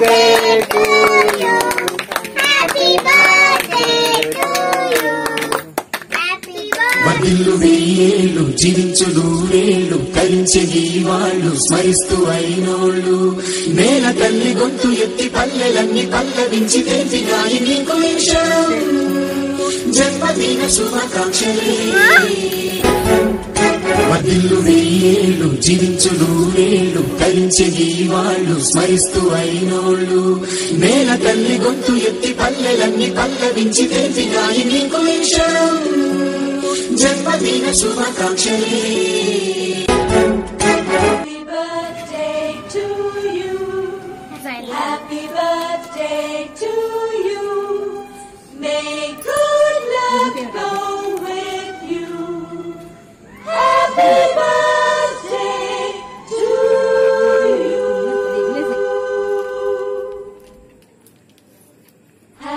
to you. Happy birthday to you. Happy వెయ్యేళ్ళు జీవించు నూరేళ్ళు తరించే ఈ వాళ్ళు స్మరిస్తూ అయినోళ్ళు నేల తల్లి గొంతు ఎత్తి పల్లెలన్నీ పల్లవించి తెలిసి గాలి నీకు నిమిషం జన్మదిన శుభాకాంక్షలే వదిల్లు వెయ్యేళ్ళు జీవించు నూరేళ్ళు తరించే వాళ్ళు స్మరిస్తూ అయినోళ్ళు నేల తల్లి గొంతు ఎత్తి పల్లెలన్నీ పల్లవించి తెలిసిగాయి నీకు జన్మదిన శుభాకాంక్షలే Happy birthday to you. Happy birthday to you. May good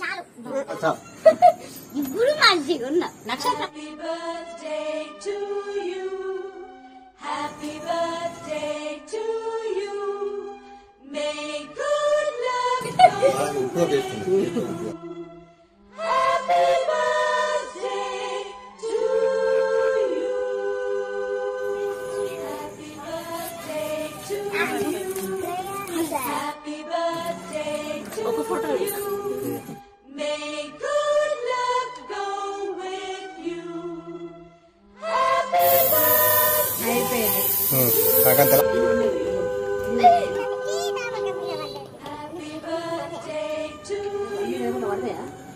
చాలు ఇప్పుడు మంచిగా ఉన్నా నక్షత్రం Happy birthday to you. Happy birthday to you. Happy birthday to you. May good luck go with you. Happy birthday. Yeah.